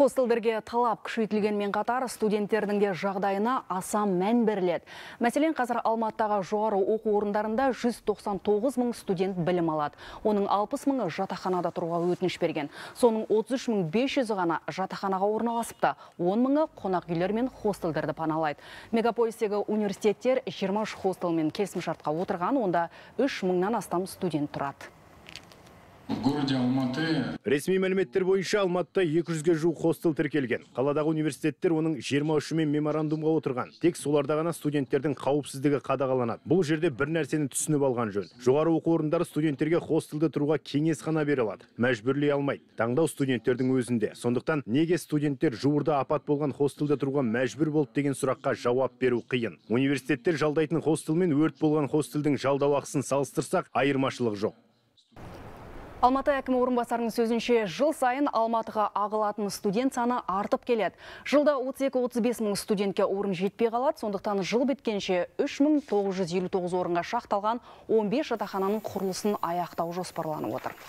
Хостелдерге талап күшейтілгенмен қатар студенттердің де жағдайына аса мән беріледі. Мәселен, қазір Алматыдағы жоғары оқу орындарында 199 мың студент білім алады. Оның 60 мыңы жатақханада тұруға өтініш берген. Соның 33 500 ғана жатақханаға орналасыпты. 10 мыңы қонақ үйлер мен хостелдерді паналайды. Мегаполистегі университеттер 23 хостелмен келісімшартқа отырған, онда 3 мыңнан астам студент тұрады. Городе Алматы Ресми мәліметтер бойынша Алматыда 200-ге жуық хостел тіркелген. Қаладағы университеттер оның 23-мен меморандумға отырған. Тек соларда ғана студенттердің қауіпсіздігі қадағаланады. Бұл жерде бір нәрсені түсініп алған жөн. Жоғары оқу орындары студенттерге хостелді тұруға кеңес қана бере алады. Мәжбүрлей алмайды. Таңдау студенттердің өзінде. Сондықтан неге студенттер жуырда апат болған хостелде тұруға мәжбүр болды деген сұраққа жауап беру қиын. Университеттер жалдайтын хостел мен өрт болған хостелдің жалдау ақысын салыстырсақ, айырмашылық жоқ. Алматы әкімі орынбасарының сөзінше жыл сайын Алматыға ағылатын студент саны артып келеді. Жылда 32-35 мың студентке орын жетпей қалады, сондықтан жыл біткенше 3959 орынға шақталған 15 жатақхананың құрылысын аяқтау жоспарланып отыр.